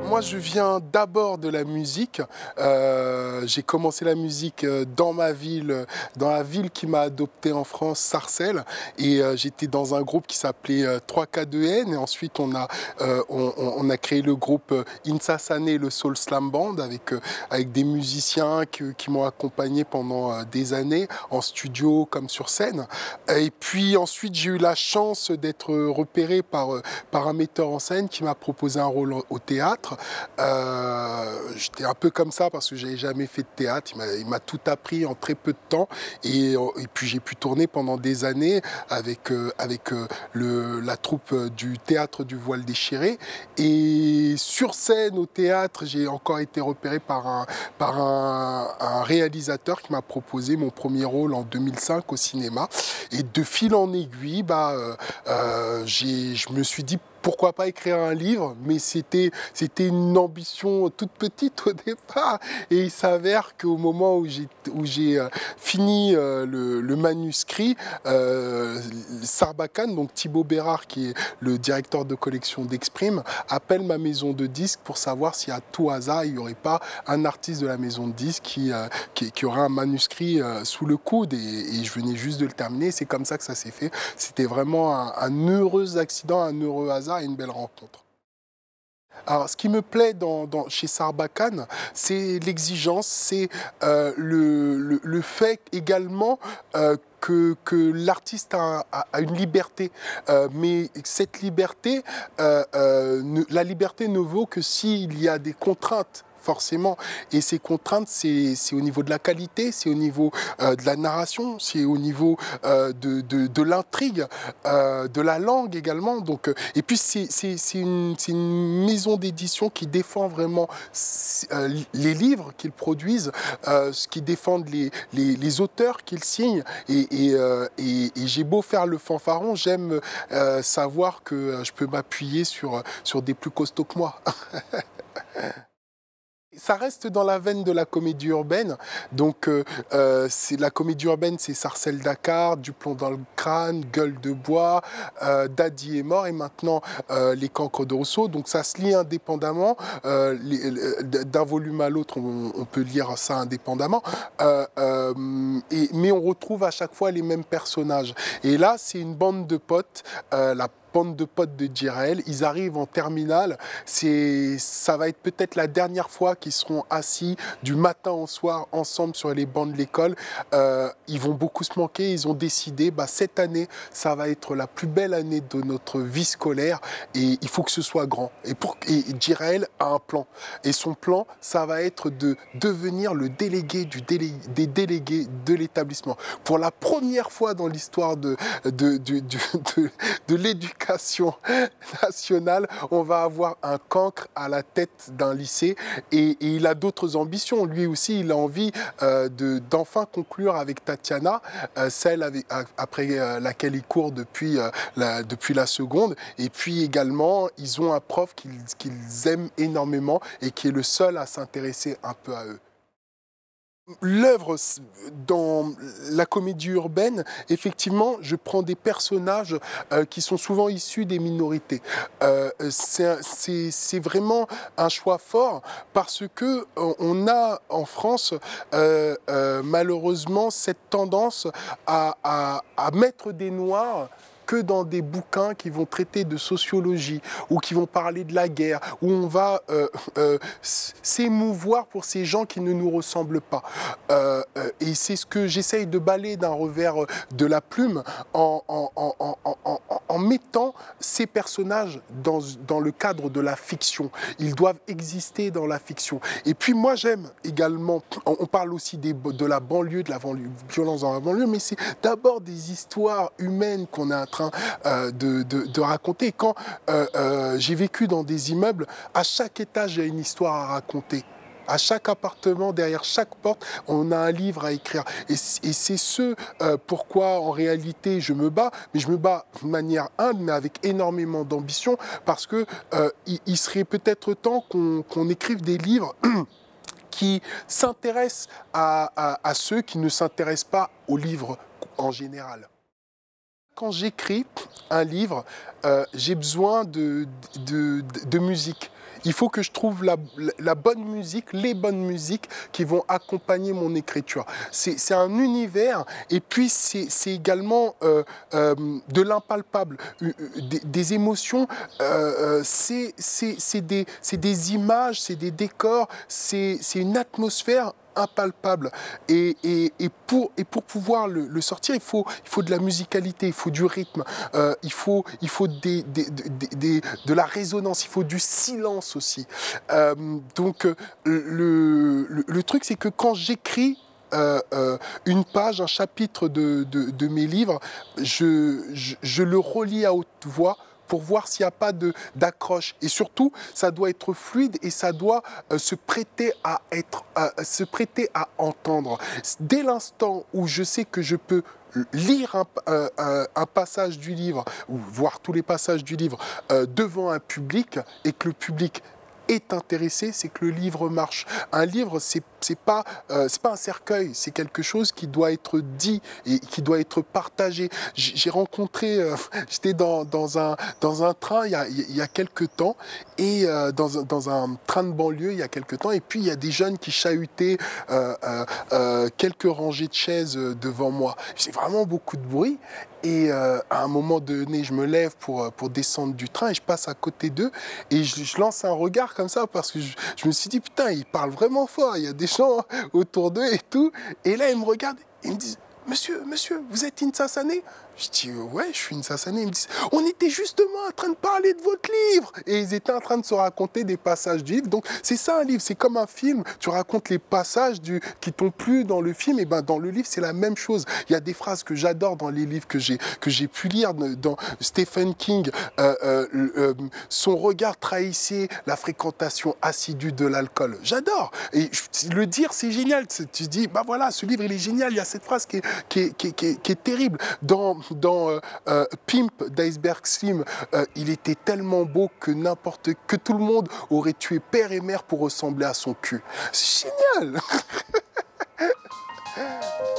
Moi je viens d'abord de la musique. Euh, j'ai commencé la musique euh, dans ma ville, dans la ville qui m'a adopté en France, Sarcelles. Et euh, j'étais dans un groupe qui s'appelait 3K2N. Et ensuite on a, on, a créé le groupe Insasane, le Soul Slam Band, avec, avec des musiciens qui, m'ont accompagné pendant des années, en studio comme sur scène. Et puis ensuite j'ai eu la chance d'être repéré par, par un metteur en scène qui m'a proposé un rôle au théâtre. Euh, j'étais un peu comme ça parce que j'avais jamais fait de théâtre. Il m'a tout appris en très peu de temps. Et, et puis j'ai pu tourner pendant des années avec, euh, avec euh, la troupe du théâtre du voile déchiré. Et sur scène, au théâtre, j'ai encore été repéré par un, un, réalisateur qui m'a proposé mon premier rôle en 2005 au cinéma. Et de fil en aiguille, bah, euh, je me suis dit pourquoi pas écrire un livre, mais c'était une ambition toute petite au départ. Et il s'avère qu'au moment où j'ai euh, fini euh, le, manuscrit, euh, Sarbacane, donc Thibaut Bérard, qui est le directeur de collection d'Exprime, appelle ma maison de disques pour savoir si à tout hasard il n'y aurait pas un artiste de la maison de disques qui, aurait un manuscrit sous le coude. Et, je venais juste de le terminer. C'est comme ça que ça s'est fait. C'était vraiment un heureux accident, un heureux hasard une belle rencontre. Alors, ce qui me plaît chez Sarbacane, c'est l'exigence, c'est euh, le, fait également euh, que, l'artiste a, une liberté. Euh, mais cette liberté, la liberté ne vaut que s'il y a des contraintes forcément. Et ces contraintes, c'est au niveau de la qualité, c'est au niveau euh, de la narration, c'est au niveau euh, de, de, l'intrigue, euh, de la langue également. Donc, et puis, c'est une, une, maison d'édition qui défend vraiment les livres qu'ils produisent, qui défendent les, les, auteurs qu'ils signent. Et, et, et, j'ai beau faire le fanfaron, j'aime savoir que je peux m'appuyer sur, sur des plus costauds que moi. Ça reste dans la veine de la comédie urbaine. Donc, euh, euh, c'est la comédie urbaine, c'est Sarcelle Dakar, Du plomb dans le crâne, Gueule de bois, euh, Daddy est mort et maintenant Les cancres de Rousseau. Donc, ça se lit indépendamment. D'un volume à l'autre, on, peut lire ça indépendamment. Et, mais on retrouve à chaque fois les mêmes personnages. Et là, c'est une bande de potes. la bande de potes de Jirel. Ils arrivent en terminale. C'est, ça va être peut-être la dernière fois qu'ils seront assis du matin au soir ensemble sur les bancs de l'école. Euh, ils vont beaucoup se manquer. Ils ont décidé, bah, cette année, ça va être la plus belle année de notre vie scolaire et il faut que ce soit grand. Et, pour, et a un plan. Et son plan, ça va être de devenir le délégué du des délégués de l'établissement. Pour la première fois dans l'histoire de, de, de, de l'éducation nationale, on va avoir un cancre à la tête d'un lycée et, il a d'autres ambitions. Lui aussi, il a envie euh, d'enfin conclure avec Tatiana, euh, celle après euh, laquelle il court depuis, la, depuis la seconde. Et puis également, ils ont un prof qu'ils aiment énormément et qui est le seul à s'intéresser un peu à eux. L'œuvre dans la comédie urbaine, effectivement, je prends des personnages euh, qui sont souvent issus des minorités. Euh, c'est vraiment un choix fort parce que euh, on a en France malheureusement cette tendance à mettre des noirs que dans des bouquins qui vont traiter de sociologie ou qui vont parler de la guerre, où on va euh, euh, s'émouvoir pour ces gens qui ne nous ressemblent pas. Euh, et c'est ce que j'essaye de balayer d'un revers de la plume en, mettant ces personnages dans, dans le cadre de la fiction. Ils doivent exister dans la fiction. Et puis moi j'aime également, on parle aussi des, de la banlieue, de la violence dans la banlieue, mais c'est d'abord des histoires humaines qu'on est en euh, de, raconter. Quand euh, euh, j'ai vécu dans des immeubles, à chaque étage, il y a une histoire à raconter. À chaque appartement, derrière chaque porte, on a un livre à écrire. Et, c'est ce pourquoi, en réalité, je me bats. Mais je me bats de manière humble, mais avec énormément d'ambition, parce que il, serait peut-être temps qu'on écrive des livres. qui s'intéressent à ceux qui ne s'intéressent pas aux livres en général quand j'écris un livre, euh, j'ai besoin de, de, musique. Il faut que je trouve la, la bonne musique, les bonnes musiques qui vont accompagner mon écriture. C'est un univers et puis c'est également euh, euh, de l'impalpable, euh, des, émotions, c'est des, des images, c'est des décors, c'est une atmosphère impalpable. Et, et, pour, et pour pouvoir le, sortir, il faut, il faut de la musicalité, il faut du rythme, euh, il faut, il faut des, des, des, de la résonance, il faut du silence aussi. Euh, donc le, le, le truc, c'est que quand j'écris, euh, euh, une page, un chapitre de, de, de mes livres, je, je, je, le relis à haute voix pour voir s'il n'y a pas d'accroche. Et surtout, ça doit être fluide et ça doit euh, se prêter à être, euh, se prêter à entendre. Dès l'instant où je sais que je peux lire un, euh, passage du livre ou voir tous les passages du livre devant un public et que le public est intéressé, c'est que le livre marche. Un livre, c'est c'est pas euh, pas un cercueil, c'est quelque chose qui doit être dit et qui doit être partagé. J'ai rencontré, euh, j'étais dans, dans, un dans un train il y a, y a quelques temps et euh, dans, dans un train de banlieue il y a quelques temps et puis il y a des jeunes qui chahutaient euh, quelques rangées de chaises devant moi. C'est vraiment beaucoup de bruit et euh, à un moment donné, je me lève pour, pour descendre du train et je passe à côté d'eux et je, lance un regard comme ça parce que je, me suis dit, putain, ils parlent vraiment fort, il y a des gens autour d'eux et tout. Et là, ils me regardent, ils me disent, monsieur, monsieur, vous êtes Insassané je dis, ouais, je suis une Sassanée. Ils me disent, on était justement en train de parler de votre livre. Et ils étaient en train de se raconter des passages du livre. Donc, c'est ça un livre, c'est comme un film. Tu racontes les passages du, qui t'ont plu dans le film. Et ben, dans le livre, c'est la même chose. Il y a des phrases que j'adore dans les livres que j'ai, que j'ai pu lire dans Stephen King. Euh, euh, euh, son regard trahissait la fréquentation assidue de l'alcool. J'adore. Et le dire, c'est génial. Tu dis, bah voilà, ce livre, il est génial. Il y a cette phrase qui est, qui est, qui est, qui est, qui est terrible. Dans dans euh, euh, Pimp d'Iceberg Slim, euh, il était tellement beau que n'importe que tout le monde aurait tué père et mère pour ressembler à son cul. C'est génial